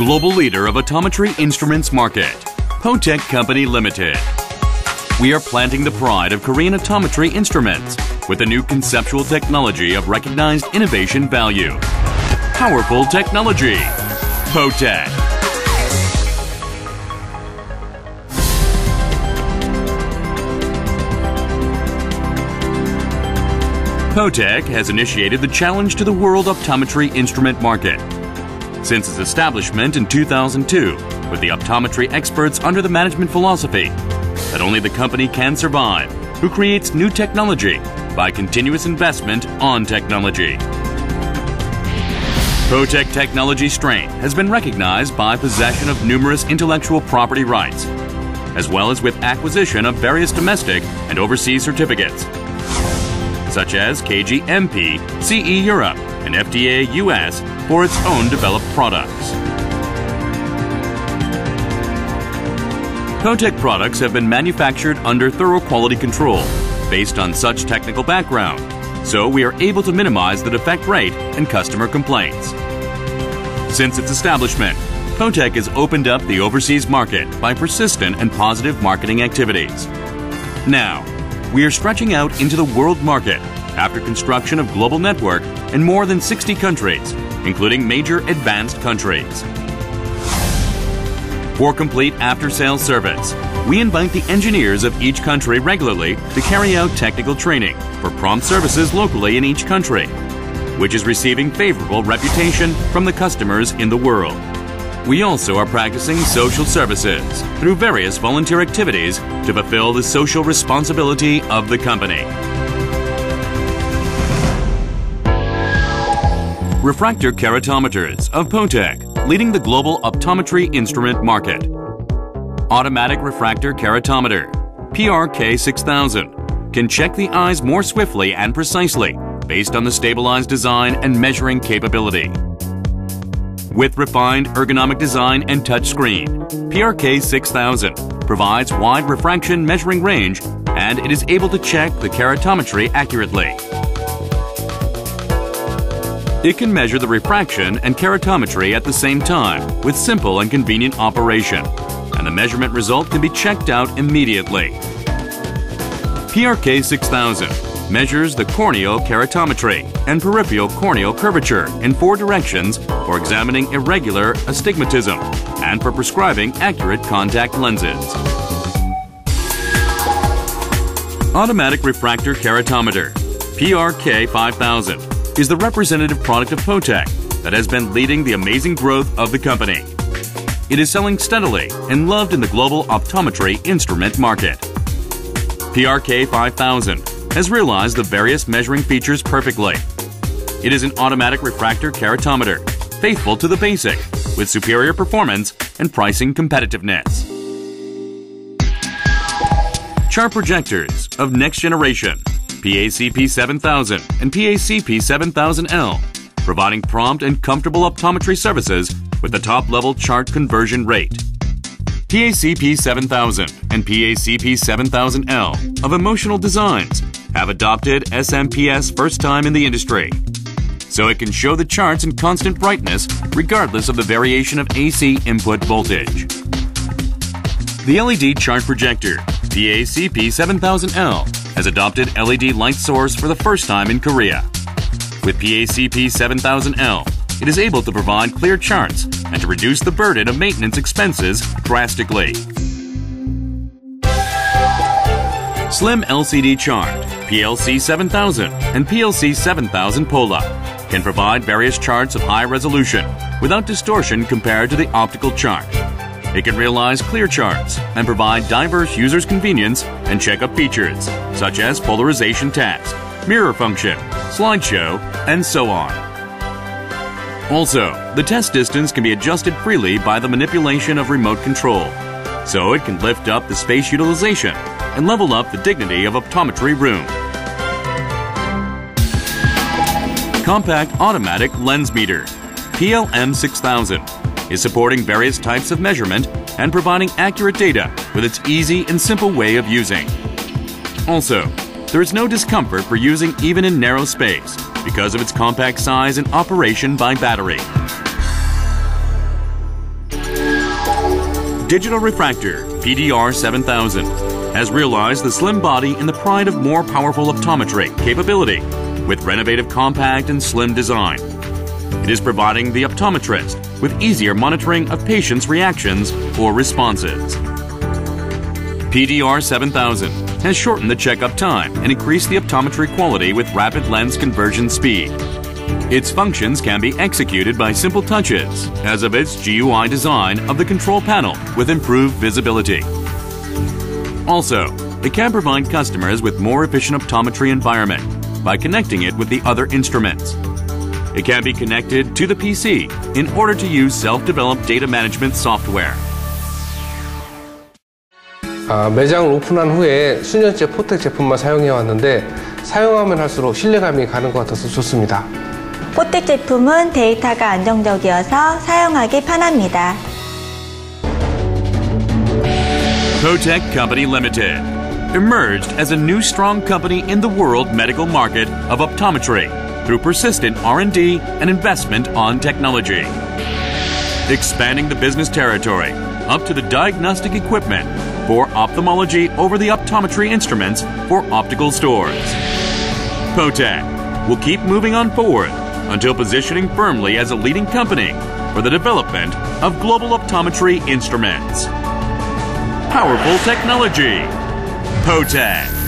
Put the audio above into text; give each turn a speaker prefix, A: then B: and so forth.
A: global leader of optometry instruments market, Potec Company Limited. We are planting the pride of Korean optometry instruments with a new conceptual technology of recognized innovation value. Powerful technology. Potec. Potec has initiated the challenge to the world optometry instrument market. Since its establishment in 2002, with the optometry experts under the management philosophy that only the company can survive, who creates new technology by continuous investment on technology. Potec technology strength has been recognized by possession of numerous intellectual property rights, as well as with acquisition of various domestic and overseas certificates, such as KGMP, CE Europe, and FDA US for its own developed products. Potec products have been manufactured under thorough quality control based on such technical background, so we are able to minimize the defect rate and customer complaints. Since its establishment, Potec has opened up the overseas market by persistent and positive marketing activities. Now, we are stretching out into the world market after construction of global network in more than 60 countries, including major advanced countries. For complete after-sales service, we invite the engineers of each country regularly to carry out technical training for prompt services locally in each country, which is receiving favorable reputation from the customers in the world. We also are practicing social services through various volunteer activities to fulfill the social responsibility of the company. Refractor keratometers of Potec, leading the global optometry instrument market. Automatic refractor keratometer, PRK 6000, can check the eyes more swiftly and precisely based on the stabilized design and measuring capability. With refined ergonomic design and touchscreen, PRK 6000 provides wide refraction measuring range and it is able to check the keratometry accurately. It can measure the refraction and keratometry at the same time with simple and convenient operation, and the measurement result can be checked out immediately. PRK 6000 measures the corneal keratometry and peripheral corneal curvature in four directions for examining irregular astigmatism and for prescribing accurate contact lenses. Automatic Refractor Keratometer PRK 5000 is the representative product of Potec that has been leading the amazing growth of the company. It is selling steadily and loved in the global optometry instrument market. PRK 5000 has realized the various measuring features perfectly. It is an automatic refractor keratometer, faithful to the basic, with superior performance and pricing competitiveness. Chart projectors of next generation PACP 7000 and PACP 7000L, providing prompt and comfortable optometry services with the top level chart conversion rate. PACP 7000 and PACP 7000L of Emotional Designs have adopted SMPS first time in the industry. So it can show the charts in constant brightness regardless of the variation of AC input voltage. The LED chart projector, PACP 7000L, has adopted LED light source for the first time in Korea. With PACP 7000L, it is able to provide clear charts and to reduce the burden of maintenance expenses drastically. Slim LCD Chart, PLC 7000 and PLC 7000 Pola can provide various charts of high resolution without distortion compared to the optical chart. It can realize clear charts and provide diverse users' convenience and checkup features, such as polarization task, mirror function, slideshow, and so on. Also, the test distance can be adjusted freely by the manipulation of remote control, so it can lift up the space utilization and level up the dignity of optometry room. Compact Automatic Lens Meter, PLM 6000 is supporting various types of measurement and providing accurate data with its easy and simple way of using. Also, there is no discomfort for using even in narrow space because of its compact size and operation by battery. Digital Refractor PDR 7000 has realized the slim body in the pride of more powerful optometry capability with renovative compact and slim design. It is providing the optometrist with easier monitoring of patients' reactions or responses. PDR 7000 has shortened the checkup time and increased the optometry quality with rapid lens conversion speed. Its functions can be executed by simple touches as of its GUI design of the control panel with improved visibility. Also, it can provide customers with more efficient optometry environment by connecting it with the other instruments. It can be connected to the PC in order to use self-developed data management software.
B: 아, 매장을 오픈한 후에 수년째 포텍 제품만 사용해 왔는데 사용하면 할수록 신뢰감이 가는 것 같아서 좋습니다.
C: 포텍 제품은 데이터가 안정적이어서 사용하기 편합니다.
A: Potech Company Limited emerged as a new strong company in the world medical market of optometry through persistent R&D and investment on technology. Expanding the business territory up to the diagnostic equipment for ophthalmology over the optometry instruments for optical stores. Potec will keep moving on forward until positioning firmly as a leading company for the development of global optometry instruments. Powerful technology. Potec.